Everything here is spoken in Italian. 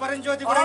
పరంజ్యోతి కూడా